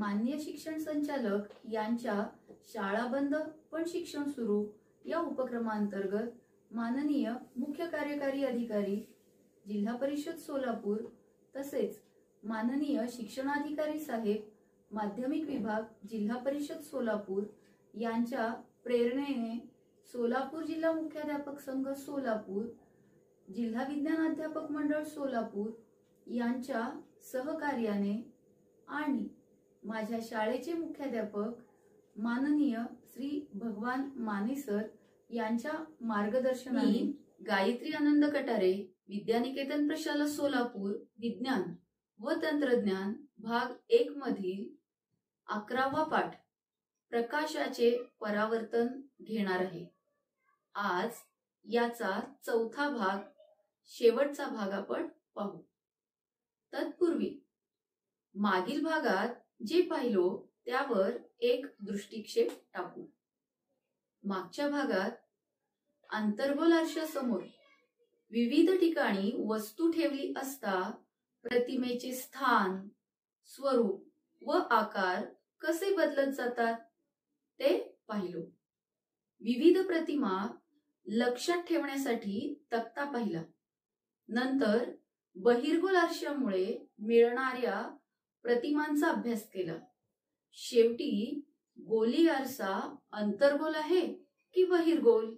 मान्य शिक्षण संचालक यांच्या शाळा बंद पण शिक्षण सुरू या उपक्रमांतर्गत माननीय मुख्य कार्यकारी अधिकारी जिल्हा परिषद सोलापूर तसेच माननीय शिक्षणाधिकारी साहेब माध्यमिक विभाग जिल्हा परिषद सोलापूर यांच्या प्रेरणेने सोलापूर जिल्हा मुख्याध्यापक संघ सोलापूर जिल्हा विज्ञान अध्यापक मंडळ सोलापूर यांच्या सहकार्याने आणि माझ्या शाळेचे मुख्याध्यापक माननीय श्री भगवान माने सर यांच्या मार्गदर्शनाने गायत्री आनंद कटारे विद्यानिकेतन प्रशाला सोलापूर विज्ञान व तंत्रज्ञान भाग एक मधील अकरावा पाठ प्रकाशाचे परावर्तन घेणार आहे. आज याचा चौथा भाग शेवटचा भाग आपण पाहू. तत्पूर्वी मागील भागात जे पाहिलो त्यावर एक दृष्टिक्षेप टाकू. मागच्या भागात अंतर्गोल आरशासमोर विविध ठिकाणी वस्तू ठेवली असता प्रतिमेचे स्थान स्वरूप व आकार कसे बदलत जातात ते पाहिलो. विविध प्रतिमा लक्षात ठेवण्यासाठी तक्ता पाहिला. नंतर बहिर्गोल आरशामुळे मिळणाऱ्या प्रतिमांचा अभ्यास केला. शेवटी गोली आरसा अंतर्गोल आहे की बहिर्गोल?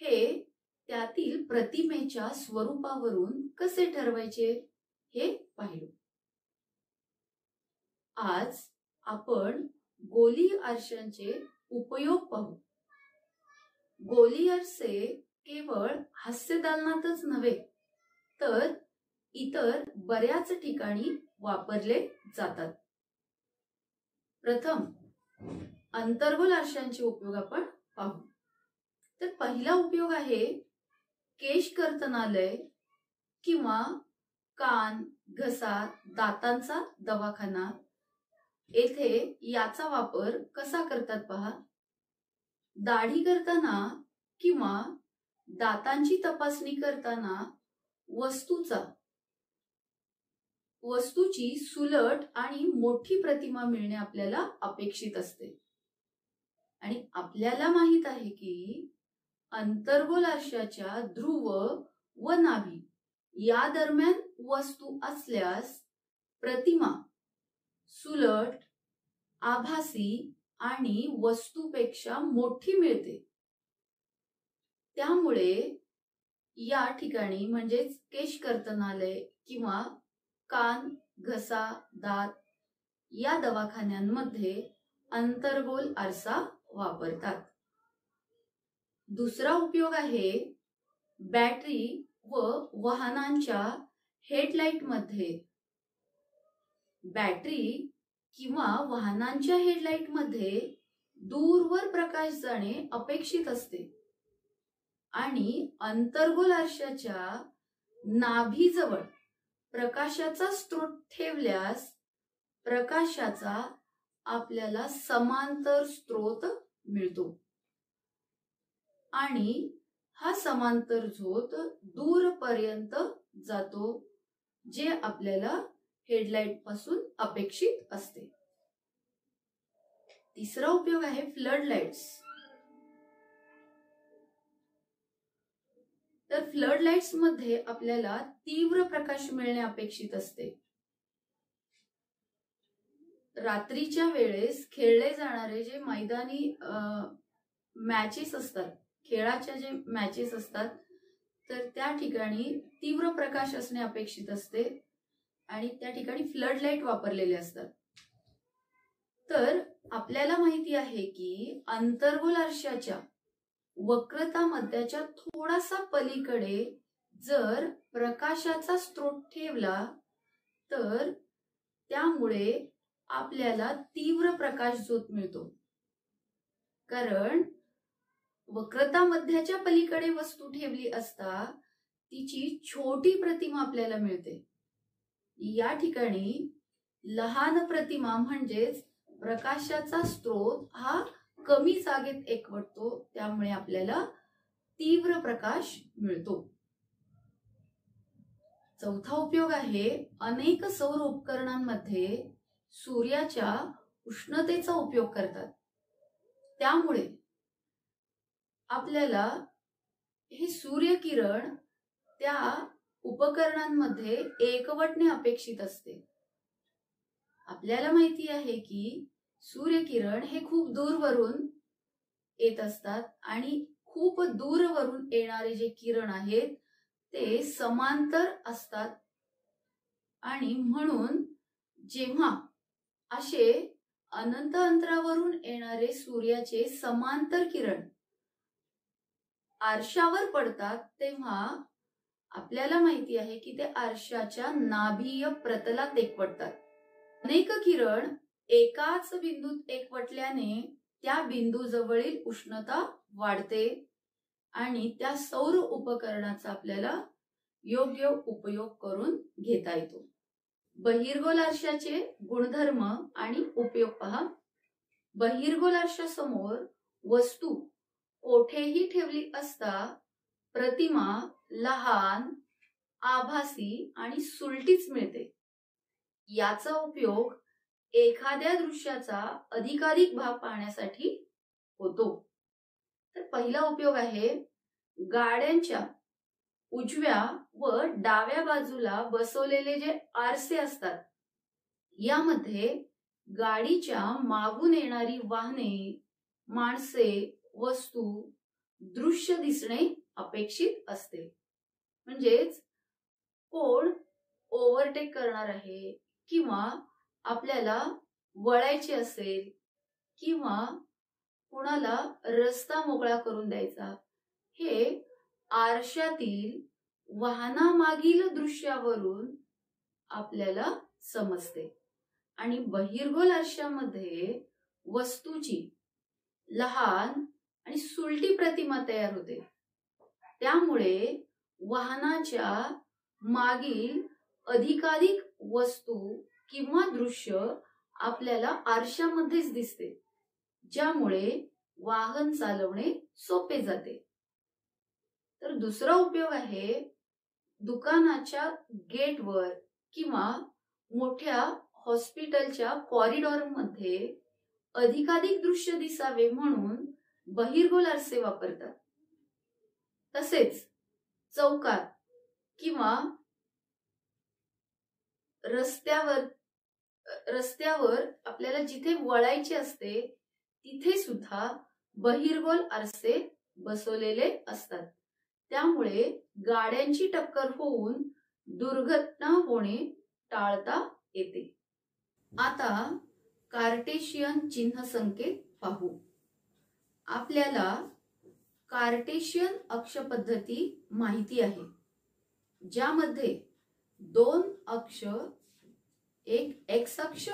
हे त्यातील प्रतिमेच्या स्वरूपावरून कसे ठरवायचे? हे पाहिलो. आज आपण गोली आरशांचे उपयोग पाहू. गोली आरसे केवळ हास्यदालनातच नव्हे तर इतर बऱ्याच ठिकाणी वापरले जातात. प्रथम अंतर्गोल आरशांचे उपयोग आपण पाहू. तर पहिला उपयोग आहे केश कर्तनालय किंवा कान घसा दातांचा दवाखाना. येथे याचा वापर कसा करतात पहा? दाढी करताना किंवा दातांची तपासणी करताना वस्तूचा वस्तूची सुलट आणि मोठी प्रतिमा मिळणे आपल्याला अपेक्षित असते. आणि आपल्याला माहीत आहे की अंतर्गोल आरशाच्या ध्रुव व नाभी या दरम्यान वस्तू असल्यास प्रतिमा सुलट आभासी आणि वस्तूपेक्षा मोठी मिळते. त्यामुळे या ठिकाणी म्हणजेच केश कर्तनालय किंवा कान घसा दात या दवाखान्यांमध्ये अंतर्गोल आरसा वापरतात. दुसरा उपयोग आहे बॅटरी व वाहनांच्या हेडलाईटमध्ये बॅटरी किंवा वाहनांच्या हेडलाईटमध्ये दूरवर प्रकाश जाणे अपेक्षित असते आणि अंतर्गोल आरशाच्या नाभीजवळ प्रकाशाचा स्रोत ठेवल्यास प्रकाशाचा आपल्याला समांतर स्रोत मिळतो. आणि हा समांतर झोत दूरपर्यंत जातो जे आपल्याला हेडलाईटपासून अपेक्षित असते. तिसरा उपयोग आहे फ्लड लाईट्स. तर फ्लड लाईट्समध्ये आपल्याला तीव्र प्रकाश मिळणे अपेक्षित असते. रात्रीच्या वेळेस खेळले जाणारे जे मैदानी मॅचेस असतात खेळाच्या जे मॅचेस असतात तर त्या ठिकाणी तीव्र प्रकाश असणे अपेक्षित असते आणि त्या ठिकाणी फ्लड लाइट वापरलेले असतात. तर आपल्याला माहिती आहे की अंतर्गोल आरशाच्या वक्रता मध्याच्या थोडासा पलीकडे जर प्रकाशाचा स्रोत ठेवला तर त्यामुळे आपल्याला तीव्र प्रकाश झोत मिळतो. कारण वक्रता मध्याच्या पलीकडे वस्तू ठेवली असता तिची छोटी प्रतिमा आपल्याला मिळते. या ठिकाणी लहान प्रतिमा म्हणजेच प्रकाशाचा स्रोत हा कमी जागेत एकवटतो त्यामुळे आपल्याला तीव्र प्रकाश मिळतो. चौथा उपयोग आहे अनेक सौर उपकरणांमध्ये सूर्याच्या उष्णतेचा उपयोग करतात. त्यामुळे आपल्याला हे सूर्यकिरण त्या उपकरणांमध्ये एकवटणे अपेक्षित असते. आपल्याला माहिती आहे की सूर्यकिरण हे खूप दूरवरून येत असतात आणि खूप दूरवरून येणारे जे किरण आहेत ते समांतर असतात. आणि म्हणून जेव्हा असे अनंत अंतरावरून येणारे सूर्याचे समांतर किरण आरशावर पडतात तेव्हा आपल्याला माहिती आहे की ते आरशाच्या नाभीय प्रतलात एकवटतात अनेक किरण एकाच बिंदूत एकवटल्याने त्या बिंदू जवळील उष्णता वाढते आणि त्या सौर उपकरणाचा आपल्याला योग्य उपयोग करून घेता येतो. बहिर्गोल आरशाचे गुणधर्म आणि उपयोग पहा. बहिर्गोल आरशासमोर वस्तू कोठेही ठेवली असता प्रतिमा लहान आभासी आणि सुलटीच मिळते. याचा उपयोग एखाद्या दृश्याचा अधिकाधिक भाग पाहण्यासाठी होतो. तर पहिला उपयोग आहे गाड्यांच्या उजव्या व डाव्या बाजूला बसवलेले जे आरसे असतात यामध्ये गाडीच्या मागून येणारी वाहने माणसे वस्तू दृश्य दिसणे अपेक्षित असते. म्हणजेच कोण ओव्हरटेक करणार आहे किंवा आपल्याला वळायची असेल किंवा कुणाला रस्ता मोकळा करून द्यायचा हे आरशातील वाहनामागील दृश्यावरून आपल्याला समजते. आणि बहिर्गोल आरशामध्ये वस्तूची लहान आणि सुलटी प्रतिमा तयार होते. त्यामुळे वाहनाच्या मागील अधिकाधिक वस्तू किंवा दृश्य आपल्याला आरशामध्येच दिसते ज्यामुळे वाहन चालवणे सोपे जाते. तर दुसरा उपयोग आहे दुकानाच्या गेटवर किंवा मोठ्या हॉस्पिटलच्या कॉरिडॉरमध्ये अधिकाधिक दृश्य दिसावे म्हणून बहिर्गोल आरसे वापरतात. तसेच चौकात किंवा रस्त्यावर रस्त्यावर आपल्याला जिथे वळायचे असते तिथे सुद्धा बहिरगोल आरसे बसवलेले असतात. त्यामुळे गाड्यांची टक्कर होऊन दुर्घटना होणे टाळता येते. आता कार्टेशियन चिन्ह संकेत पाहू. आपल्याला कार्टेशियन अक्ष पद्धती माहिती आहे ज्यामध्ये दोन अक्ष एक एक्स अक्ष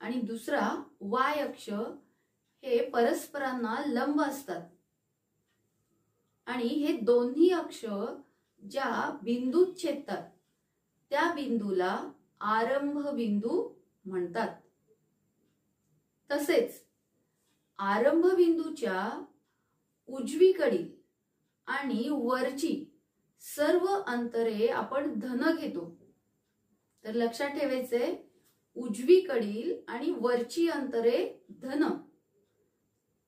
आणि दुसरा वाय अक्ष हे परस्परांना लंब असतात. आणि हे दोन्ही अक्ष ज्या बिंदूत छेदतात त्या बिंदूला आरंभ बिंदू म्हणतात. तसेच आरंभ बिंदूच्या उजवीकडील आणि वरची सर्व अंतरे आपण धन घेतो. तर लक्षात ठेवायचे उजवीकडील आणि वरची अंतरे धन.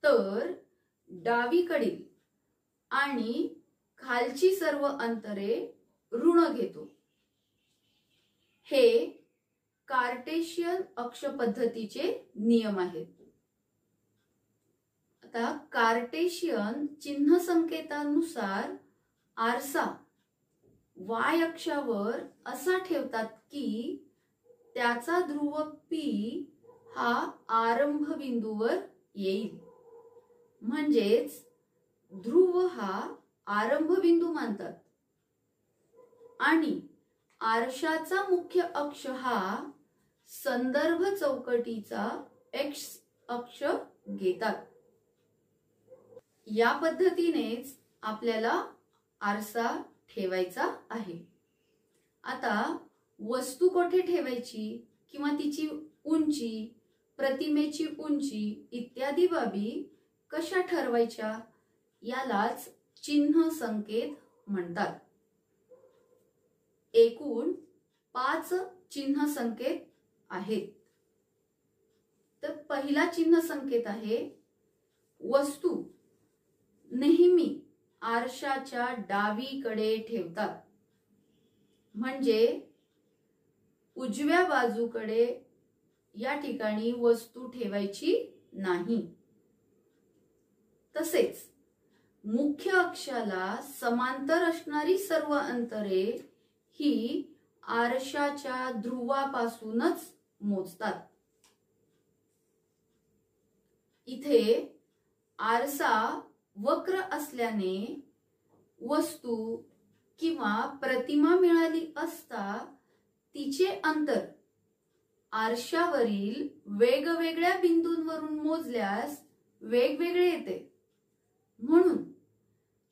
तर डावीकडील आणि खालची सर्व अंतरे ऋण घेतो. हे कार्टेशियन अक्ष पद्धतीचे नियम आहेत. आता कार्टेशियन चिन्ह संकेतानुसार आरसा वाय अक्षावर असा ठेवतात की त्याचा ध्रुव पी हा आरंभ बिंदूवर येईल. म्हणजेच ध्रुव हा आरंभ बिंदू मानतात. आणि आरशाचा मुख्य अक्ष हा संदर्भ चौकटीचा एक्स अक्ष घेतात. या पद्धतीनेच आपल्याला आरसा ठेवायचा आहे. आता वस्तू कोठे ठेवायची किंवा तिची उंची प्रतिमेची उंची इत्यादी बाबी कशा ठरवायच्या यालाच चिन्ह संकेत म्हणतात. एकूण पाच चिन्ह संकेत आहेत. तर पहिला चिन्ह संकेत आहे वस्तू. नेहमी आरशाच्या डावीकडे ठेवतात. म्हणजे उजव्या बाजूकडे या ठिकाणी वस्तू ठेवायची नाही. तसेच मुख्य अक्षाला समांतर असणारी सर्व अंतरे ही आरशाच्या ध्रुवापासूनच मोजतात. इथे आरसा वक्र असल्याने वस्तू किंवा प्रतिमा मिळाली असता तिचे अंतर आरशावरील वेगवेगळ्या बिंदूंवरून मोजल्यास वेगवेगळे येते. म्हणून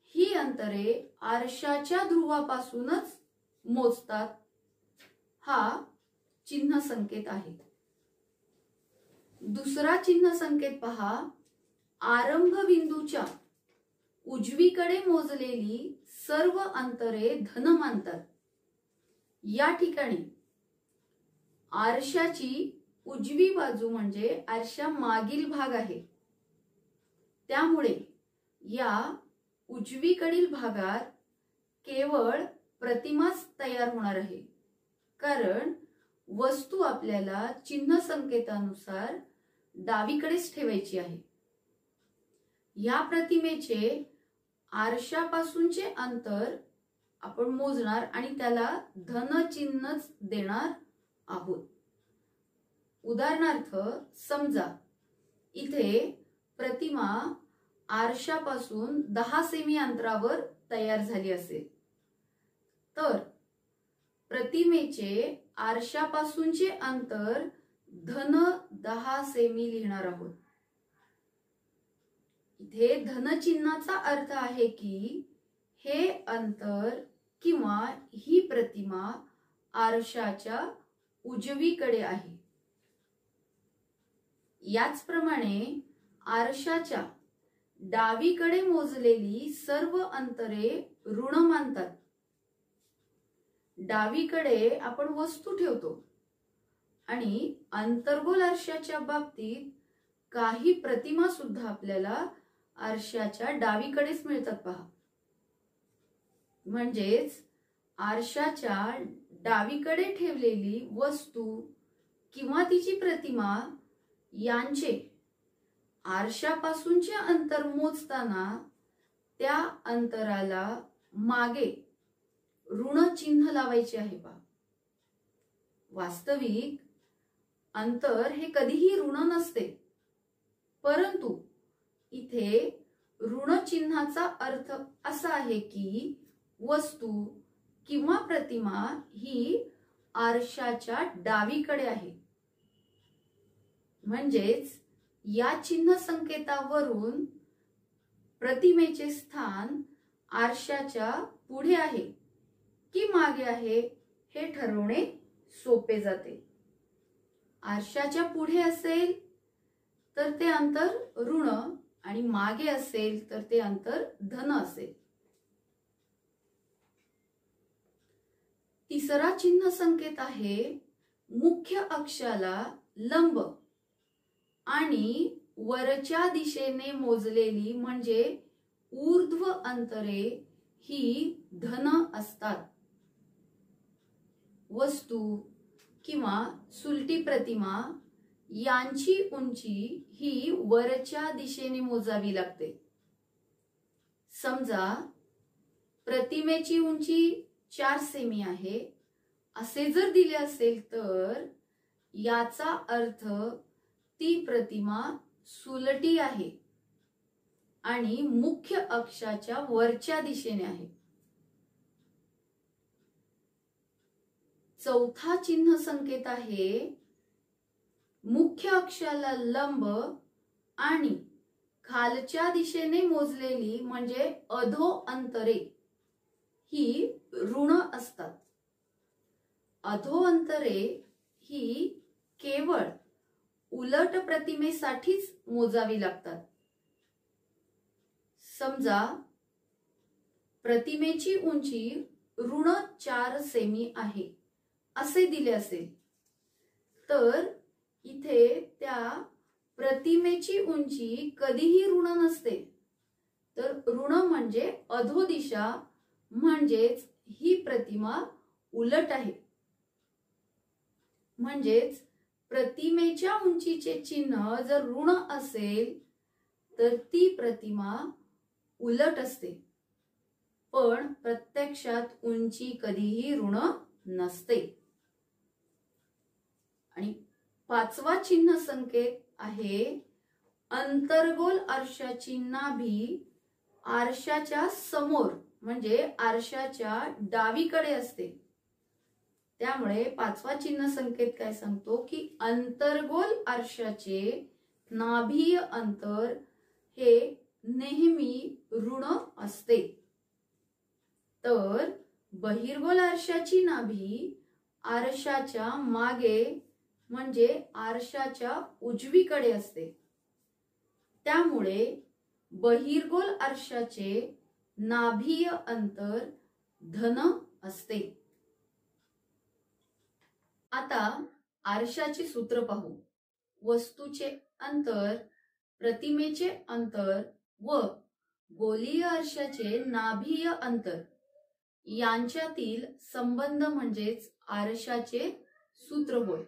ही अंतरे आरशाच्या ध्रुवापासूनच मोजतात हा चिन्ह संकेत आहे. दुसरा चिन्ह संकेत पहा. आरंभ बिंदूच्या उजवीकडे मोजलेली सर्व अंतरे धन मानतात. या ठिकाणी आरशाची उजवी बाजू म्हणजे आरशा मागील भाग आहे. त्यामुळे या उजवीकडील भागात केवळ प्रतिमाच तयार होणार आहे. कारण वस्तू आपल्याला चिन्ह संकेतानुसार डावीकडेच ठेवायची आहे. या प्रतिमेचे आरशापासूनचे अंतर आपण मोजणार आणि त्याला धन चिन्हच देणार आहोत. उदाहरणार्थ समजा इथे प्रतिमा आरशापासून दहा सेमी अंतरावर तयार झाली असेल. तर प्रतिमेचे आरशापासूनचे अंतर धन दहा सेमी लिहिणार आहोत. इथे धनचिन्हाचा अर्थ आहे की हे अंतर किंवा ही प्रतिमा आरशाच्या उजवीकडे आहे. याचप्रमाणे आरशाच्या डावीकडे मोजलेली सर्व अंतरे ऋण मानतात. डावीकडे आपण वस्तू ठेवतो आणि अंतर्गोल आरशाच्या बाबतीत काही प्रतिमा सुद्धा आपल्याला आरशाच्या डावीकडेच मिळतात पहा. म्हणजेच आरशाच्या डावीकडे ठेवलेली वस्तू किंवा तिची प्रतिमा यांचे आरशापासूनचे अंतर मोजताना त्या अंतराला मागे ऋण चिन्ह लावायचे आहे बा वास्तविक अंतर हे कधीही ऋण नसते परंतु इथे ऋण चिन्हाचा अर्थ असा आहे की वस्तू किंवा प्रतिमा ही आरशाच्या डावीकडे आहे. म्हणजेच या चिन्ह संकेतावरून प्रतिमेचे स्थान आरशाच्या पुढे आहे की मागे आहे हे ठरवणे सोपे जाते. आरशाच्या पुढे असेल तर ते अंतर ऋण आणि मागे असेल तर ते अंतर धन असेल. तिसरा चिन्ह संकेत आहे मुख्य अक्षाला लंब आणि वरच्या दिशेने मोजलेली म्हणजे ऊर्ध्व अंतरे ही धन असतात. वस्तू किंवा सुलटी प्रतिमा यांची उंची ही वरच्या दिशेने मोजावी लागते. समजा प्रतिमेची उंची चार सेमी आहे असे जर दिले असेल तर याचा अर्थ ती प्रतिमा सुलटी आहे आणि मुख्य अक्षाच्या वरच्या दिशेने आहे. चौथा चिन्ह संकेत आहे मुख्य अक्षाला लंब आणि खालच्या दिशेने मोजलेली म्हणजे अधो अंतरे ही ऋण असतात. अधो अंतरे ही केवळ उलट प्रतिमेसाठीच मोजावी लागतात. समजा प्रतिमेची उंची ऋण चार सेमी आहे असे दिले असेल. तर इथे त्या प्रतिमेची उंची कधीही ऋण नसते. तर ऋण म्हणजे अधोदिशा म्हणजेच ही प्रतिमा उलट आहे. म्हणजेच प्रतिमेच्या उंचीचे चिन्ह जर ऋण असेल तर ती प्रतिमा उलट असते. पण प्रत्यक्षात उंची कधीही ऋण नसते. आणि पाचवा चिन्ह संकेत आहे अंतर्गोल आरशाची नाभी आरशाच्या समोर म्हणजे आरशाच्या डावीकडे असते. त्यामुळे पाचवा चिन्ह संकेत काय सांगतो की अंतर्गोल आरशाचे नाभीय अंतर हे नेहमी ऋण असते. तर बहिर्गोल आरशाची नाभी आरशाच्या मागे म्हणजे आरशाच्या उजवीकडे असते. त्यामुळे बहिर्गोल आरशाचे नाभीय अंतर धन असते. आता आरशाचे सूत्र पाहू. वस्तूचे अंतर प्रतिमेचे अंतर व गोलीय आरशाचे नाभीय अंतर यांच्यातील संबंध म्हणजेच आरशाचे सूत्र होय.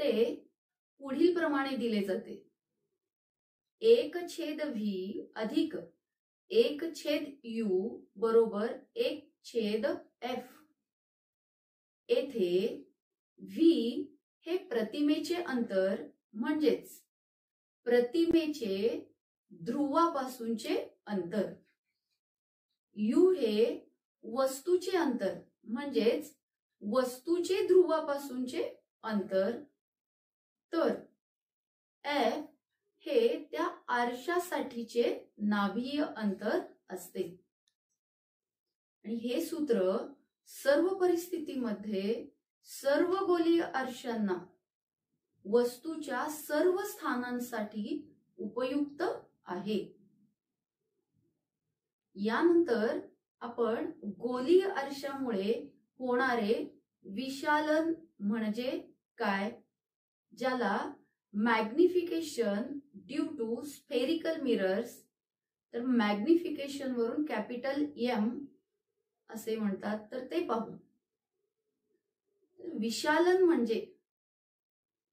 ते पुढील प्रमाणे दिले जाते. एक छेद व्ही अधिक एक छेद यू बरोबर एक छेद एफ येथे व्ही हे प्रतिमेचे अंतर म्हणजेच प्रतिमेचे ध्रुवापासूनचे अंतर. यू हे वस्तूचे अंतर म्हणजेच वस्तूचे ध्रुवापासूनचे अंतर. तर एफ हे त्या आरशासाठीचे नाभीय अंतर असते. आणि हे सूत्र सर्व परिस्थितीमध्ये सर्व गोलीय आरशांना वस्तूच्या सर्व स्थानांसाठी उपयुक्त आहे. यानंतर आपण गोलीय आरशामुळे होणारे विशालन म्हणजे काय? ज्याला magnification due to spherical mirrors तर मॅग्निफिकेशन वरून कॅपिटल एम असे म्हणतात तर ते पाहू. विशालन म्हणजे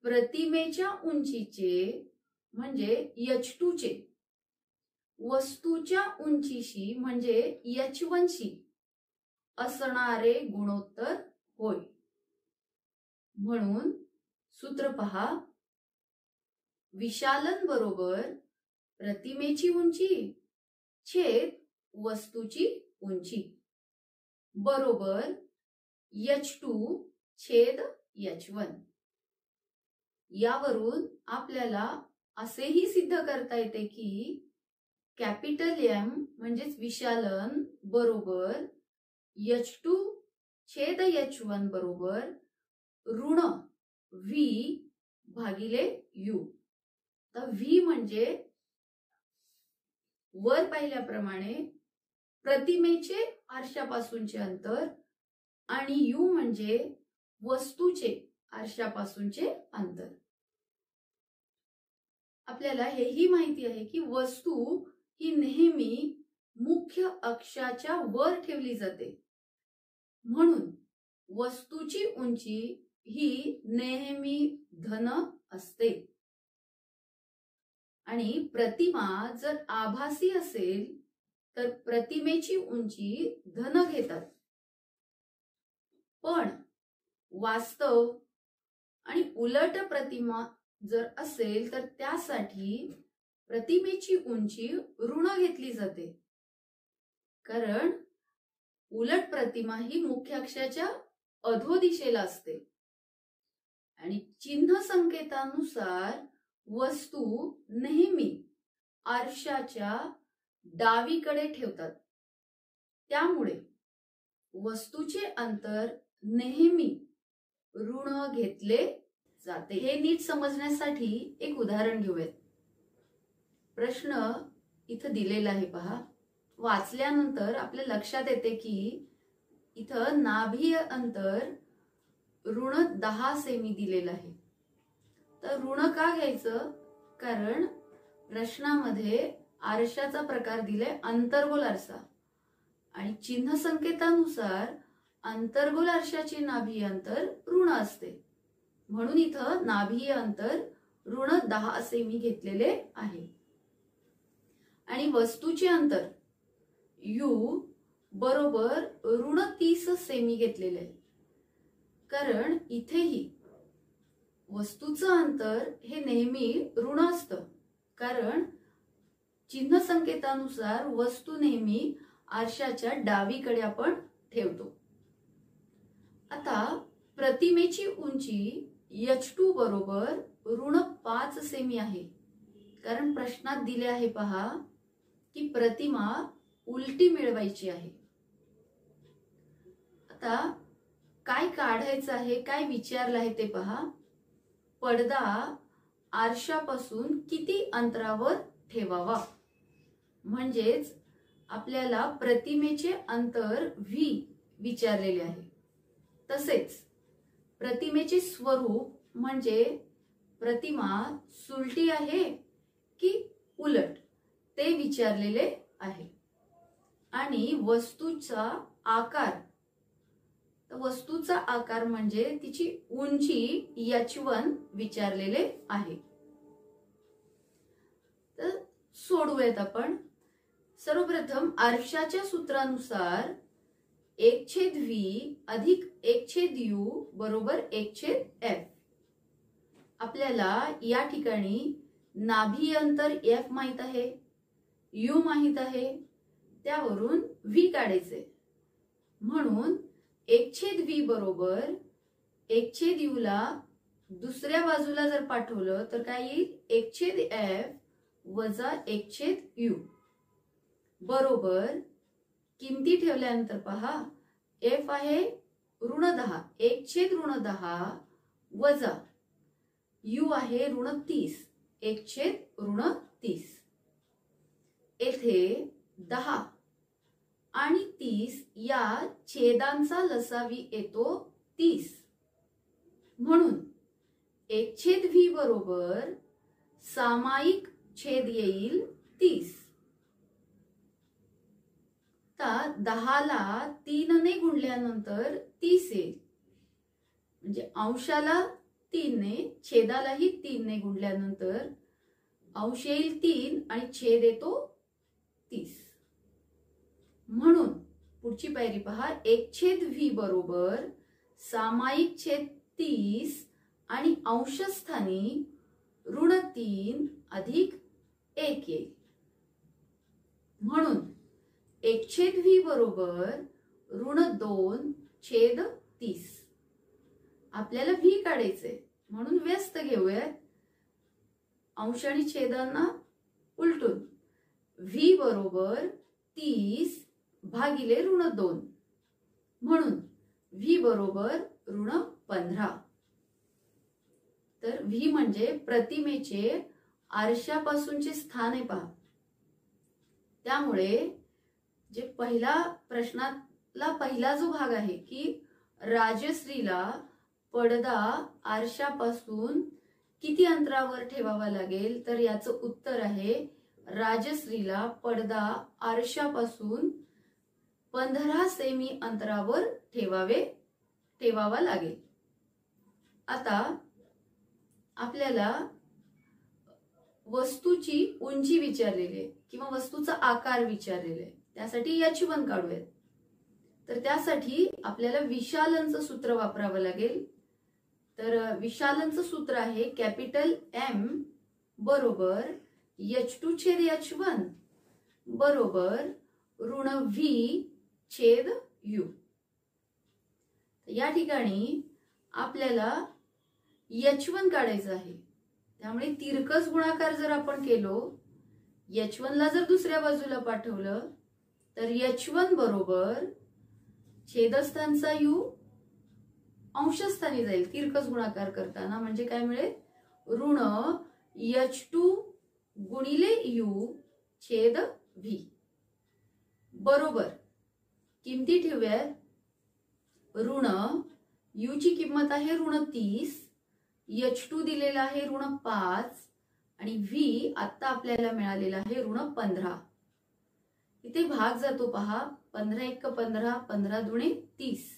प्रतिमेच्या उंचीचे म्हणजे यच चे. वस्तूच्या उंचीशी म्हणजे यच वनशी असणारे गुणोत्तर होय. म्हणून सूत्र पहा. विशालन बरोबर प्रतिमेची उंची छेद वस्तूची उंची. बरोबर एच टू छेद एच वन यावरून आपल्याला असेही सिद्ध करता येते की कॅपिटल एम म्हणजेच विशालन बरोबर एच टू छेद एच वन बरोबर ऋण व्ही भागिले यू तर व्ही म्हणजे वर पाहिल्याप्रमाणे प्रतिमेचे आरशापासूनचे अंतर आणि यू म्हणजे वस्तूचे आरशापासूनचे अंतर. आपल्याला हेही माहिती आहे की वस्तू ही नेहमी मुख्य अक्षाच्या वर ठेवली जाते. म्हणून वस्तूची उंची ही नेहमी धन असते. आणि प्रतिमा जर आभासी असेल तर प्रतिमेची उंची धन घेतात. पण वास्तव आणि उलट प्रतिमा जर असेल तर त्यासाठी प्रतिमेची उंची ऋण घेतली जाते. कारण उलट प्रतिमा ही मुख्य अक्षाच्या अधोदिशेला असते. आणि चिन्ह संकेतानुसार वस्तू नेहमी आरशाच्या डावीकडे ठेवतात. त्यामुळे वस्तूचे अंतर नेहमी ऋण घेतले जाते. हे नीट समजण्यासाठी एक उदाहरण घेऊयात. प्रश्न इथं दिलेला आहे पहा. वाचल्यानंतर आपल्या लक्षात येते की इथं नाभीय अंतर ऋण दहा सेमी दिलेलं आहे. तर ऋण का घ्यायचं? कारण प्रश्नामध्ये आरशाचा प्रकार दिलाय अंतर्गोल आरसा. आणि चिन्ह संकेतानुसार अंतर्गोल आरशाची नाभी अंतर ऋण असते. म्हणून इथं नाभीय अंतर ऋण दहा सेमी घेतलेले आहे. आणि वस्तूचे अंतर यू बरोबर ऋण तीस सेमी घेतलेले आहे. कारण इथेही वस्तूचं अंतर हे नेहमी ऋण असतं. कारण चिन्ह संकेतानुसार वस्तू नेहमी आरशाच्या डावीकडे आपण ठेवतो. आता प्रतिमेची उंची एच टू बरोबर ऋण पाच सेमी आहे. कारण प्रश्नात दिले आहे पहा की प्रतिमा उलटी मिळवायची आहे. आता काय काढायचं आहे काय विचारलं आहे ते पहा. पडदा आरशापासून किती अंतरावर ठेवावा? म्हणजेच आपल्याला प्रतिमेचे अंतर व्ही विचारलेले आहे. तसेच प्रतिमेचे स्वरूप म्हणजे प्रतिमा सुलटी आहे की उलट ते विचारलेले आहे. आणि वस्तूचा आकार तर वस्तूचा आकार म्हणजे तिची उंची यचवन वन विचारलेले आहे. तर सोडूयात आपण. सर्वप्रथम आरशाच्या सूत्रानुसार एक छेद व्ही अधिक एक छेद यू बरोबर एक छेद एफ आपल्याला या ठिकाणी नाभी अंतर एफ माहीत आहे यू माहीत आहे त्यावरून व्ही काढायचे. म्हणून एक छेद व्ही बरोबर एक छेद यू दुसऱ्या बाजूला जर पाठवलं तर काय येईल? एक छेद एफ वजा एक छेद यू बरोबर किमती ठेवल्यानंतर पहा एफ आहे ऋण दहा एक छेद ऋण दहा वजा यू आहे ऋण तीस एक छेद ऋण तीस. येथे दहा आणि तीस या छेदांचा लसावी येतो तीस. म्हणून एक छेद व्ही बरोबर सामायिक छेद येईल तीस. आता दहाला तीनने गुणल्यानंतर तीस येईल. म्हणजे अंशाला तीनने छेदालाही तीनने गुणल्यानंतर अंश येईल तीन आणि छेद येतो तीस. म्हणून पुढची पायरी पहा. एक छेद व्ही बरोबर सामायिक छेद तीस आणि अंशस्थानी ऋण तीन अधिक एक येईल म्हणून एक छेद व्ही बरोबर ऋण दोन छेद तीस. आपल्याला व्ही काढायचंय. म्हणून व्यस्त घेऊयात. अंश आणि छेदांना उलटून. व्ही बरोबर तीस भागिले ऋण दोन. म्हणून व्ही बरोबर ऋण पंधरा. तर व्ही म्हणजे प्रतिमेचे आरशापासूनचे स्थान आहे पहा. त्यामुळे जे पहिला प्रश्नातला पहिला जो भाग आहे की राजश्रीला पडदा आरशापासून किती अंतरावर ठेवावा लागेल? तर याचं उत्तर आहे राजश्रीला पडदा आरशापासून पंधरा सेमी अंतरावर ठेवावे ठेवावा लागेल. आता आपल्याला वस्तूची उंची विचारलेली आहे किंवा वस्तूचा आकार विचारलेला आहे. त्यासाठी याची वन काढूयात. तर त्यासाठी आपल्याला विशालनचं सूत्र वापरावं लागेल. तर विशालनचं सूत्र आहे कॅपिटल एम बरोबर एच टू छेद एच वन बरोबर ऋण व्ही छेद यू. या ठिकाणी आपल्याला यच वन काढायचं आहे. त्यामुळे तिरकस गुणाकार जर आपण केलो यच वनला जर दुसऱ्या बाजूला पाठवलं तर यच वन बरोबर छेदस्थानचा यू अंशस्थानी जाईल तिरकस गुणाकार करताना. म्हणजे काय मिळेल? ऋण यच टू गुणिले यू छेद व्ही बरोबर. किमती ठेवूया ऋण यू ची किंमत आहे ऋण तीस एच टू दिलेला आहे ऋण पाच आणि व्ही आत्ता आपल्याला मिळालेला आहे ऋण पंधरा. इथे भाग जातो पहा पंधरा एक पंधरा पंधरा दुणे तीस.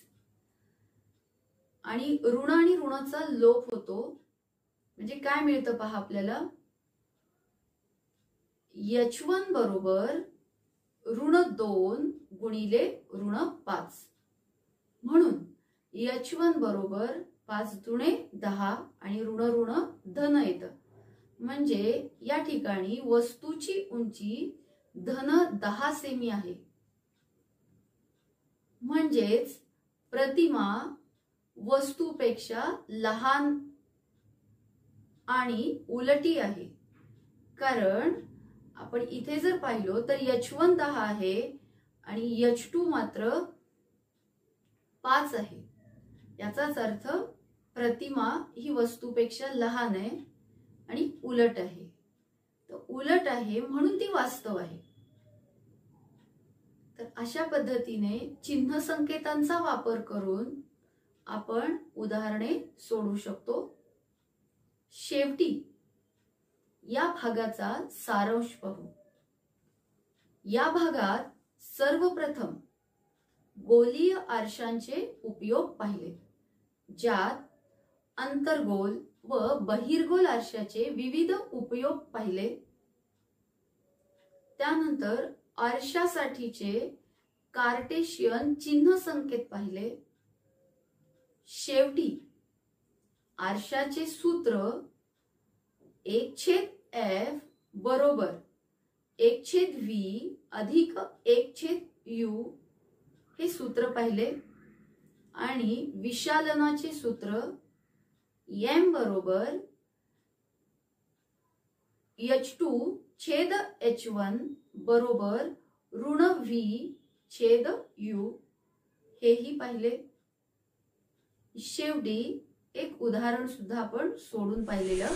आणि ऋण आणि ऋणाचा लोप होतो. म्हणजे काय मिळतं पहा आपल्याला? एच वन बरोबर ऋण दोन गुणिले ऋण पाच. म्हणून एच वन बरोबर पाच दुणे दहा आणि ऋण ऋण धन येतं. म्हणजे या ठिकाणी वस्तूची उंची धन दहा सेमी आहे. म्हणजेच प्रतिमा वस्तूपेक्षा लहान आणि उलटी आहे. कारण आपण इथे जर पाहिलो तर यच वन दहा आहे आणि यच टू मात्र पाच आहे. याचाच अर्थ प्रतिमा ही वस्तूपेक्षा लहान आहे आणि उलट आहे. तर उलट आहे म्हणून ती वास्तव आहे. तर अशा पद्धतीने चिन्ह संकेतांचा वापर करून आपण उदाहरणे सोडू शकतो. शेवटी या भागाचा सारांश पाहू या भागात सर्वप्रथम गोलीय आरशांचे उपयोग पाहिले ज्यात अंतर्गोल व बहिर्गोल आरशाचे विविध उपयोग पाहिले. त्यानंतर आरशासाठीचे कार्टेशियन चिन्ह संकेत पाहिले. शेवटी आरशाचे सूत्र एक छेद एफ बरोबर एक छेद व्ही अधिक एक छेद यू हे सूत्र पाहिले. आणि विशालनाचे सूत्र एम बरोबर एच टू छेद एच वन बरोबर ऋण व्ही छेद यू हेही पाहिले. शेवटी एक उदाहरण सुद्धा आपण सोडून पाहिलेलं.